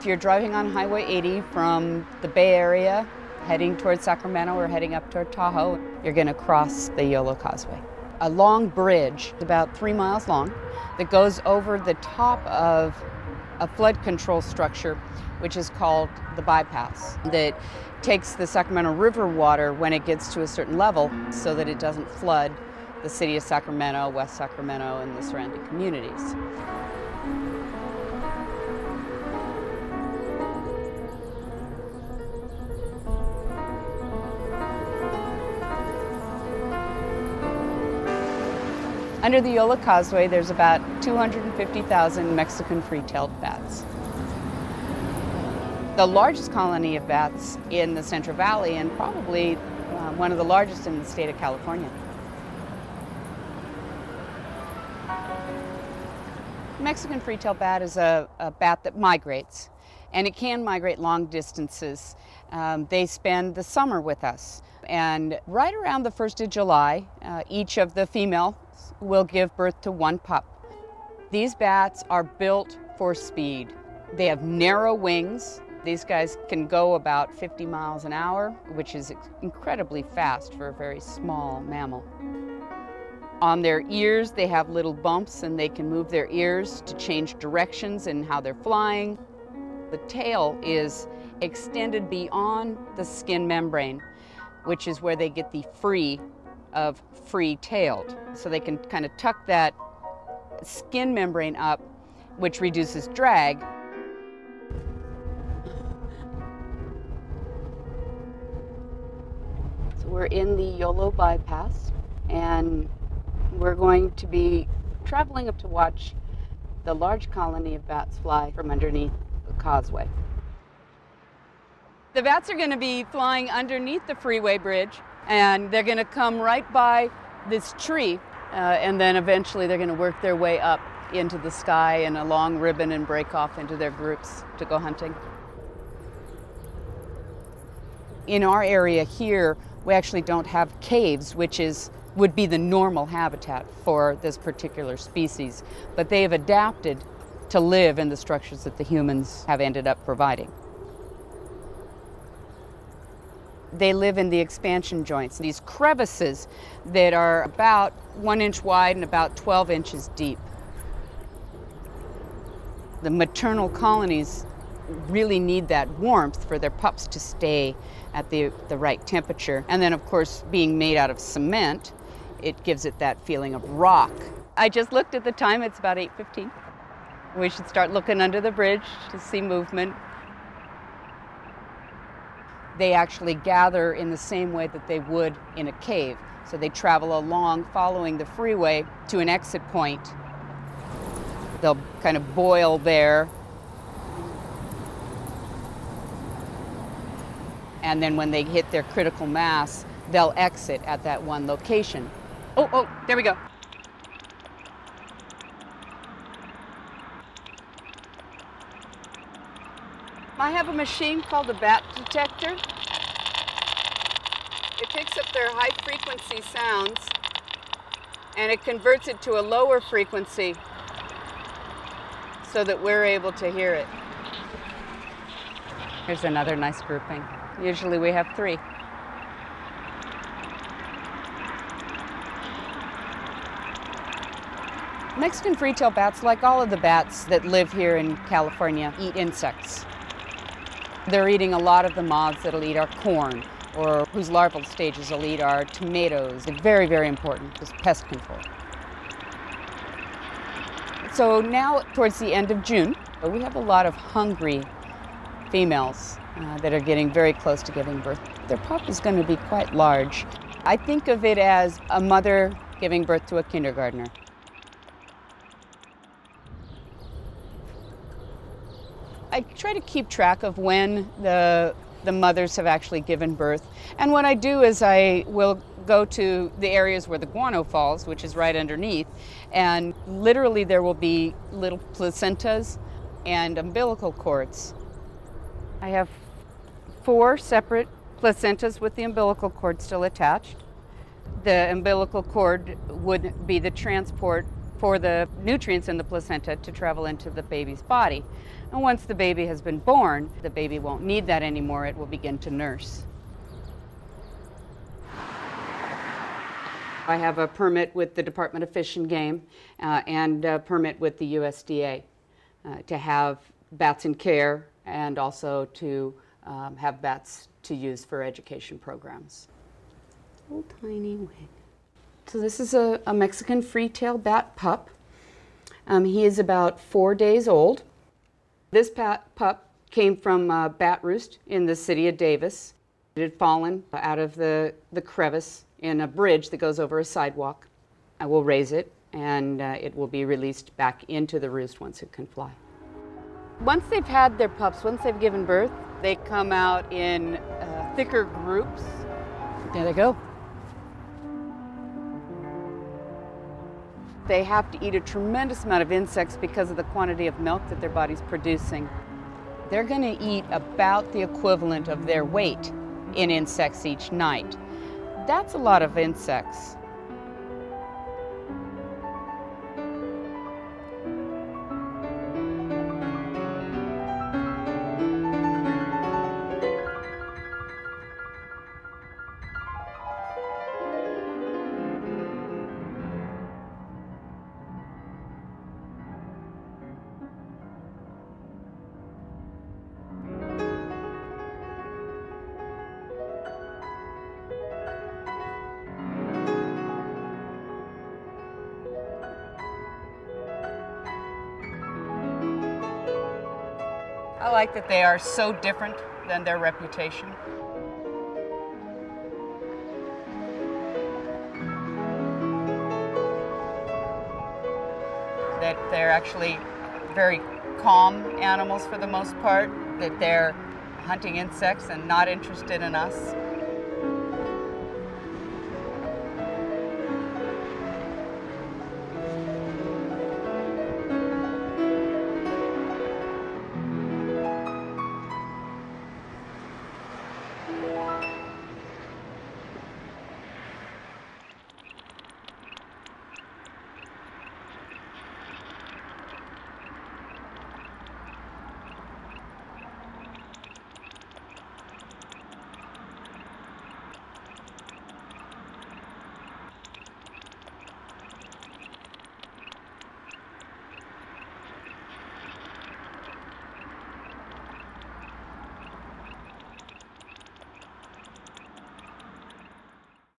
If you're driving on Highway 80 from the Bay Area, heading towards Sacramento or heading up toward Tahoe, you're going to cross the Yolo Causeway. A long bridge, about three miles long, that goes over the top of a flood control structure, which is called the bypass, that takes the Sacramento River water when it gets to a certain level so that it doesn't flood the city of Sacramento, West Sacramento, and the surrounding communities. Under the Yolo Causeway, there's about 250,000 Mexican free-tailed bats. The largest colony of bats in the Central Valley and probably uh, one of the largest in the state of California. Mexican free-tailed bat is a, a, bat that migrates, and it can migrate long distances. Um, they spend the summer with us, and right around the 1st of July, uh, each of the females will give birth to one pup. These bats are built for speed. They have narrow wings. These guys can go about 50 miles an hour, which is incredibly fast for a very small mammal. On their ears, they have little bumps and they can move their ears to change directions and how they're flying. The tail is extended beyond the skin membrane, which is where they get the free of free-tailed. So they can kind of tuck that skin membrane up, which reduces drag. So we're in the Yolo bypass and we're going to be traveling up to watch the large colony of bats fly from underneath the causeway. The bats are going to be flying underneath the freeway bridge and they're going to come right by this tree uh, and then eventually they're going to work their way up into the sky in a long ribbon and break off into their groups to go hunting. In our area here, we actually don't have caves, which is would be the normal habitat for this particular species, but they have adapted to live in the structures that the humans have ended up providing. They live in the expansion joints, these crevices that are about one inch wide and about 12 inches deep. The maternal colonies really need that warmth for their pups to stay at the, the right temperature. And then, of course, being made out of cement, it gives it that feeling of rock. I just looked at the time, it's about 8.15. We should start looking under the bridge to see movement they actually gather in the same way that they would in a cave. So they travel along following the freeway to an exit point. They'll kind of boil there. And then when they hit their critical mass, they'll exit at that one location. Oh, oh, there we go. I have a machine called a bat detector. It picks up their high frequency sounds and it converts it to a lower frequency so that we're able to hear it. Here's another nice grouping. Usually we have three. Mexican free-tailed bats, like all of the bats that live here in California, eat insects. They're eating a lot of the moths that'll eat our corn or whose larval stages will eat our tomatoes. It's very, very important, is pest control. So now, towards the end of June, we have a lot of hungry females uh, that are getting very close to giving birth. Their pup is going to be quite large. I think of it as a mother giving birth to a kindergartner. I try to keep track of when the the mothers have actually given birth. And what I do is I will go to the areas where the guano falls, which is right underneath, and literally there will be little placentas and umbilical cords. I have four separate placentas with the umbilical cord still attached. The umbilical cord would be the transport for the nutrients in the placenta to travel into the baby's body. And once the baby has been born, the baby won't need that anymore. It will begin to nurse. I have a permit with the Department of Fish and Game uh, and a permit with the USDA uh, to have bats in care and also to um, have bats to use for education programs. Little tiny wing. So this is a, a Mexican free-tail bat pup. Um, he is about four days old. This pup came from a bat roost in the city of Davis. It had fallen out of the, the crevice in a bridge that goes over a sidewalk. I will raise it and uh, it will be released back into the roost once it can fly. Once they've had their pups, once they've given birth, they come out in uh, thicker groups. There they go. They have to eat a tremendous amount of insects because of the quantity of milk that their body's producing. They're going to eat about the equivalent of their weight in insects each night. That's a lot of insects. I like that they are so different than their reputation. That they're actually very calm animals for the most part, that they're hunting insects and not interested in us.